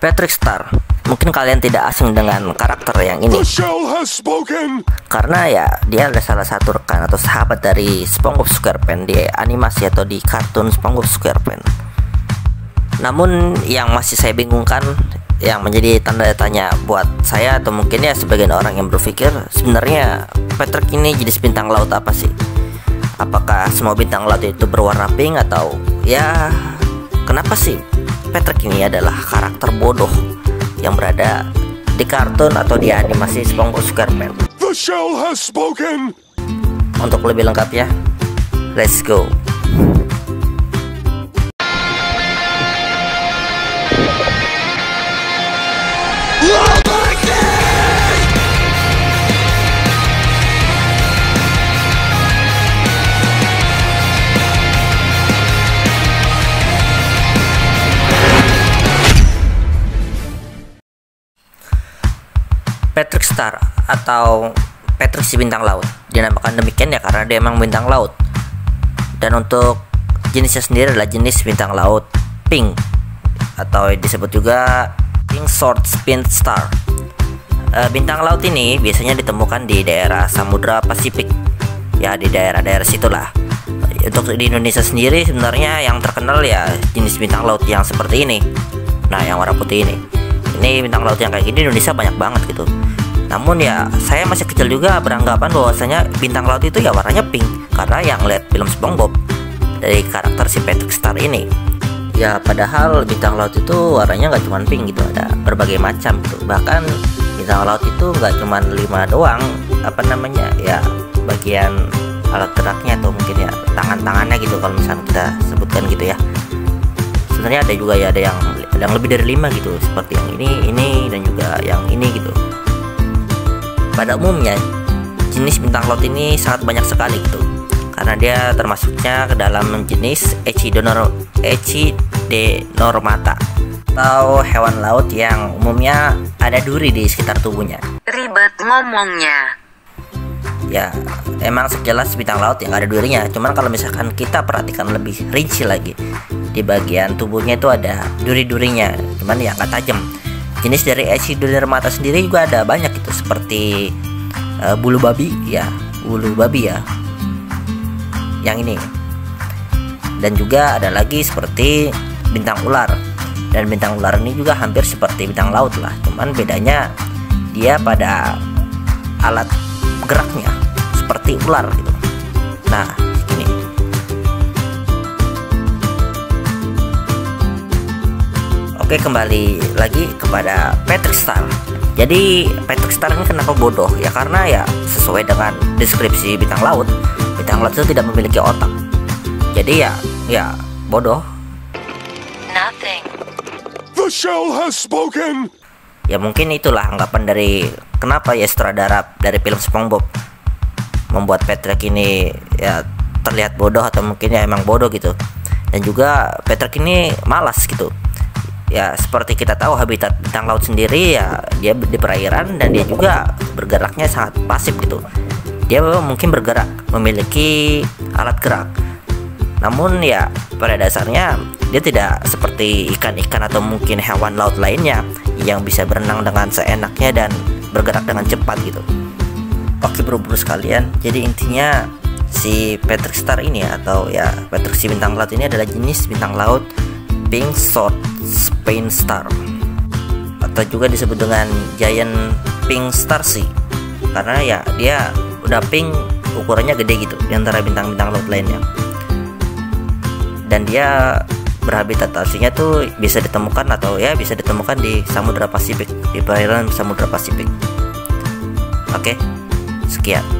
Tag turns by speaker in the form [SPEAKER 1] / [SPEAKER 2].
[SPEAKER 1] Patrick Star. Mungkin kalian tidak asing dengan karakter yang ini karena ya dia adalah salah satu rekan atau sahabat dari SpongeBob SquarePants di animasi atau di kartun SpongeBob SquarePants. Namun yang masih saya bingungkan yang menjadi tanda tanya buat saya atau mungkin ya sebagian orang yang berpikir sebenarnya Patrick ini jenis bintang laut apa sih? Apakah semua bintang laut itu berwarna pink atau ya kenapa sih Patrick ini adalah karakter bodoh yang berada di kartun atau di animasi SpongeBob SquarePants?
[SPEAKER 2] The shell has spoken!
[SPEAKER 1] Untuk lebih lengkapnya, let's go. Star atau Patrick si bintang laut. Dinamakan demikian ya karena dia emang bintang laut. Dan untuk jenisnya sendiri adalah jenis bintang laut pink. Atau disebut juga pink sword spin star. Eh, bintang laut ini biasanya ditemukan di daerah Samudra Pasifik. Ya di daerah-daerah situlah. Untuk di Indonesia sendiri sebenarnya yang terkenal ya jenis bintang laut yang seperti ini. Nah yang warna putih ini. Ini bintang laut yang kayak gini Indonesia banyak banget gitu namun ya saya masih kecil juga beranggapan bahwasanya bintang laut itu ya warnanya pink karena yang lihat film SpongeBob dari karakter si Patrick Star ini. Ya padahal bintang laut itu warnanya nggak cuma pink gitu ada berbagai macam gitu. Bahkan bintang laut itu nggak cuma lima doang apa namanya ya bagian alat geraknya atau mungkin ya tangan-tangannya gitu kalau misalnya kita sebutkan gitu ya. Sebenarnya ada juga ya ada yang ada yang lebih dari lima gitu seperti yang ini ini dan juga yang ini gitu pada umumnya jenis bintang laut ini sangat banyak sekali gitu. Karena dia termasuknya ke dalam jenis Echidonor Echidenormata atau hewan laut yang umumnya ada duri di sekitar tubuhnya.
[SPEAKER 3] Ribet ngomongnya.
[SPEAKER 1] ya emang sejelas bintang laut yang ada durinya. Cuman kalau misalkan kita perhatikan lebih rinci lagi di bagian tubuhnya itu ada duri-durinya. Cuman ya nggak tajam jenis dari Echidormata sendiri juga ada banyak itu seperti eh, bulu babi ya bulu babi ya. Yang ini. Dan juga ada lagi seperti bintang ular. Dan bintang ular ini juga hampir seperti bintang laut lah cuman bedanya dia pada alat geraknya seperti ular gitu. Nah oke kembali lagi kepada Patrick Star. Jadi Patrick Star ini kenapa bodoh? Ya karena ya sesuai dengan deskripsi bintang laut bintang laut itu tidak memiliki otak. Jadi ya ya bodoh.
[SPEAKER 3] Nothing.
[SPEAKER 2] The shell has spoken!
[SPEAKER 1] ya mungkin itulah anggapan dari kenapa ya sutradara dari film SpongeBob membuat Patrick ini ya terlihat bodoh atau mungkin ya emang bodoh gitu. Dan juga Patrick ini malas gitu ya seperti kita tahu habitat bintang laut sendiri ya dia di perairan dan dia juga bergeraknya sangat pasif gitu dia mungkin bergerak memiliki alat gerak namun ya pada dasarnya dia tidak seperti ikan-ikan atau mungkin hewan laut lainnya yang bisa berenang dengan seenaknya dan bergerak dengan cepat gitu. Oke bro-bro sekalian, jadi intinya si Patrick Star ini atau ya Patrick si bintang laut ini adalah jenis bintang laut pink sword Spain star. Atau juga disebut dengan giant pink star sea karena ya dia udah pink ukurannya gede gitu di antara bintang-bintang laut lainnya. Dan dia berhabitat aslinya tuh bisa ditemukan atau ya bisa ditemukan di Samudra Pasifik di perairan Samudra Pasifik. Oke sekian